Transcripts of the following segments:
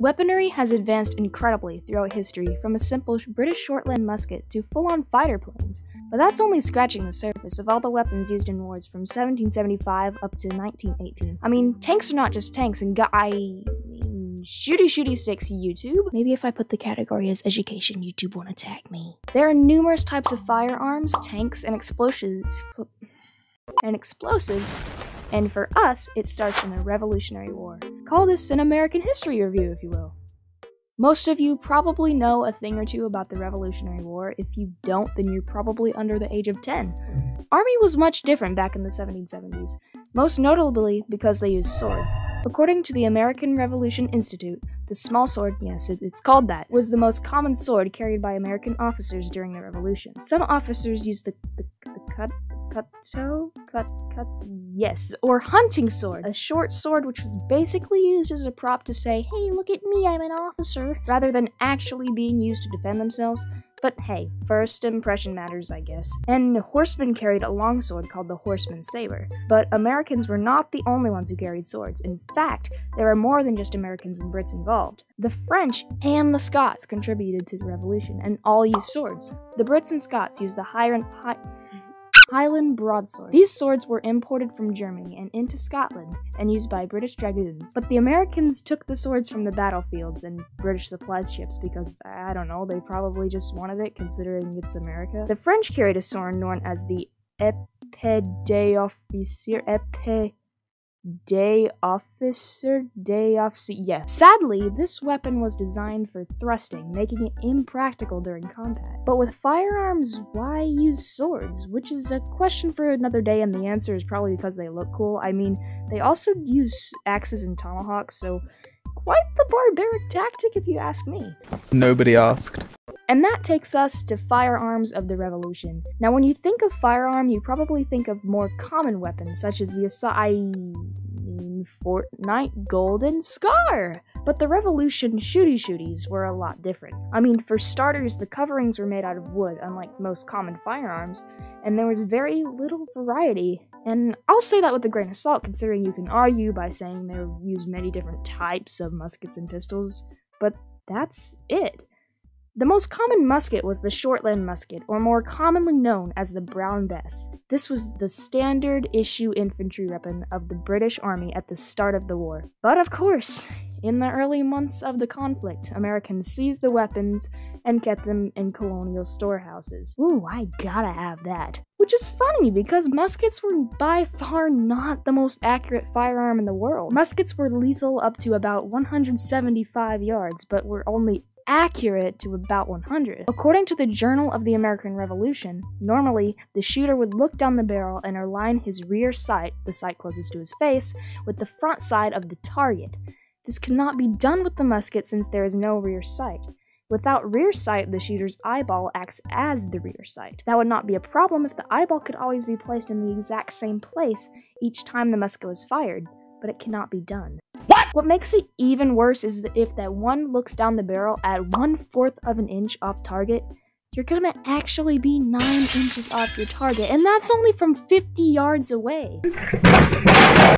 Weaponry has advanced incredibly throughout history, from a simple British shortland musket to full on fighter planes. But that's only scratching the surface of all the weapons used in wars from 1775 up to 1918. I mean, tanks are not just tanks, and gu- I mean, shooty shooty sticks, YouTube. Maybe if I put the category as education, YouTube won't attack me. There are numerous types of firearms, tanks, and explosives. And explosives and for us, it starts in the Revolutionary War. Call this an American history review, if you will. Most of you probably know a thing or two about the Revolutionary War. If you don't, then you're probably under the age of 10. Army was much different back in the 1770s, most notably because they used swords. According to the American Revolution Institute, the small sword, yes, it's called that, was the most common sword carried by American officers during the Revolution. Some officers used the, the, the cut, cutto, cut, cut, yes, or hunting sword, a short sword which was basically used as a prop to say, hey, look at me, I'm an officer, rather than actually being used to defend themselves. But hey, first impression matters, I guess. And horsemen carried a long sword called the horseman's saber. But Americans were not the only ones who carried swords. In fact, there are more than just Americans and Brits involved. The French and the Scots contributed to the revolution and all used swords. The Brits and Scots used the Highland. Hi- Highland broadsword. These swords were imported from Germany and into Scotland and used by British dragoons. But the Americans took the swords from the battlefields and British supply ships because, I don't know, they probably just wanted it considering it's America. The French carried a sword known as the épée d'officier. Épée Day Officer, Day Officer, yes. Sadly, this weapon was designed for thrusting, making it impractical during combat. But with firearms, why use swords? Which is a question for another day, and the answer is probably because they look cool. I mean, they also use axes and tomahawks, so quite the barbaric tactic if you ask me. Nobody asked. And that takes us to firearms of the Revolution. Now, when you think of firearm, you probably think of more common weapons, such as the assault. I mean, Fortnite Golden Scar. But the Revolution shooty shooties were a lot different. I mean, for starters, the coverings were made out of wood, unlike most common firearms, and there was very little variety. And I'll say that with a grain of salt, considering you can argue by saying they used many different types of muskets and pistols, but that's it. The most common musket was the Shortland musket, or more commonly known as the Brown Bess. This was the standard issue infantry weapon of the British Army at the start of the war. But of course, in the early months of the conflict, Americans seized the weapons and kept them in colonial storehouses. Ooh, I gotta have that. Which is funny because muskets were by far not the most accurate firearm in the world. Muskets were lethal up to about 175 yards, but were only accurate to about 100. According to the Journal of the American Revolution, normally the shooter would look down the barrel and align his rear sight, the sight closest to his face, with the front side of the target. This cannot be done with the musket since there is no rear sight. Without rear sight, the shooter's eyeball acts as the rear sight. That would not be a problem if the eyeball could always be placed in the exact same place each time the musket was fired, but it cannot be done. What? What makes it even worse is that if that one looks down the barrel at one fourth of an inch off target, you're gonna actually be 9 inches off your target, and that's only from 50 yards away.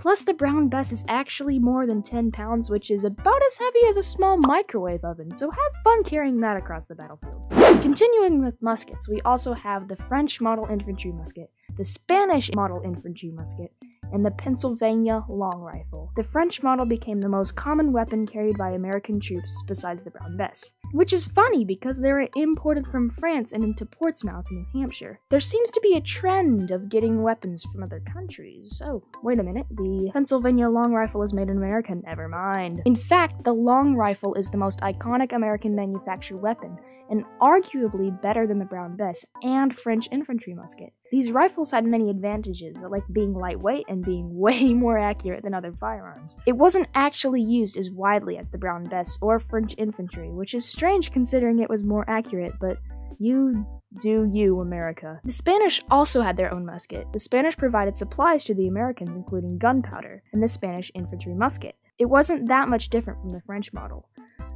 Plus, the Brown Bess is actually more than 10 pounds, which is about as heavy as a small microwave oven, so have fun carrying that across the battlefield. Continuing with muskets, we also have the French model infantry musket, the Spanish model infantry musket, and the Pennsylvania long rifle. The French model became the most common weapon carried by American troops besides the Brown Bess. Which is funny because they were imported from France and into Portsmouth, New Hampshire. There seems to be a trend of getting weapons from other countries. Oh, wait a minute, the Pennsylvania long rifle is made in America, never mind. In fact, the long rifle is the most iconic American manufactured weapon, and arguably better than the Brown Bess and French infantry musket. These rifles had many advantages, like being lightweight and being way more accurate than other firearms. It wasn't actually used as widely as the Brown Bess or French infantry, which is strange considering it was more accurate, but you do you, America. The Spanish also had their own musket. The Spanish provided supplies to the Americans, including gunpowder, and the Spanish infantry musket. It wasn't that much different from the French model.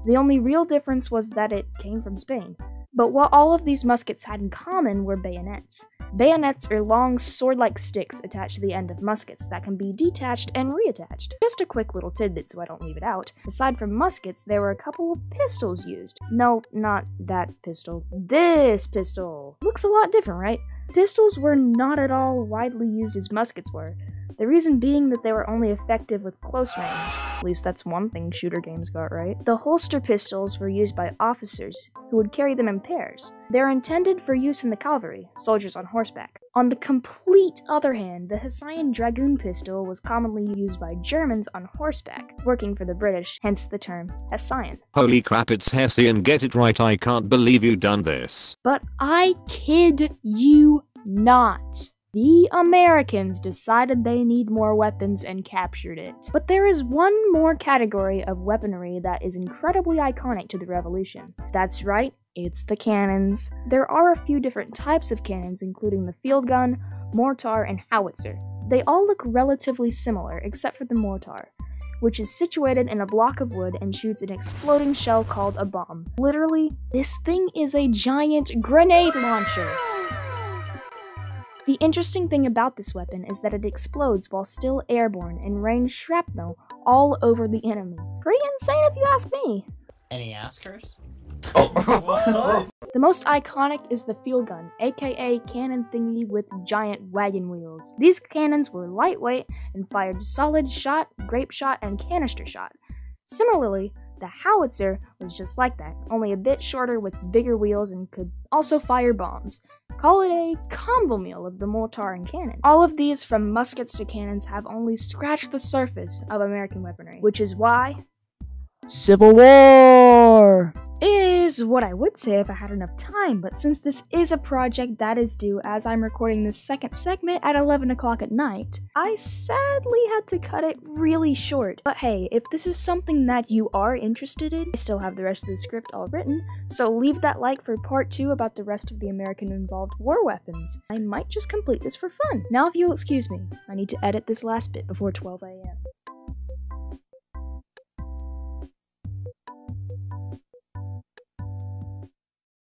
The only real difference was that it came from Spain. But what all of these muskets had in common were bayonets. Bayonets are long sword-like sticks attached to the end of muskets that can be detached and reattached. Just a quick little tidbit so I don't leave it out. Aside from muskets, there were a couple of pistols used. No, not that pistol. This pistol. Looks a lot different, right? Pistols were not at all widely used as muskets were. The reason being that they were only effective with close range. At least that's one thing shooter games got right. The holster pistols were used by officers, who would carry them in pairs. They're intended for use in the cavalry, soldiers on horseback. On the complete other hand, the Hessian Dragoon pistol was commonly used by Germans on horseback, working for the British, hence the term Hessian. Holy crap, it's Hessian, get it right, I can't believe you done this. But I kid you not. The Americans decided they need more weapons and captured it. But there is one more category of weaponry that is incredibly iconic to the Revolution. That's right, it's the cannons. There are a few different types of cannons, including the field gun, mortar, and howitzer. They all look relatively similar, except for the mortar which is situated in a block of wood and shoots an exploding shell called a bomb. Literally, this thing is a giant grenade launcher. The interesting thing about this weapon is that it explodes while still airborne and rains shrapnel all over the enemy. Pretty insane if you ask me. Any askers? The most iconic is the field gun, aka cannon thingy with giant wagon wheels. These cannons were lightweight and fired solid shot, grape shot, and canister shot. Similarly, the howitzer was just like that, only a bit shorter with bigger wheels and could also fire bombs. Call it a combo meal of the mortar and cannon. All of these, from muskets to cannons, have only scratched the surface of American weaponry, which is why Civil War is what I would say if I had enough time, but since this is a project that is due as I'm recording this second segment at 11 o'clock at night, I sadly had to cut it really short. But hey, if this is something that you are interested in, I still have the rest of the script all written, so leave that like for part 2 about the rest of the American involved war weapons. I might just complete this for fun. Now if you'll excuse me, I need to edit this last bit before 12 a.m.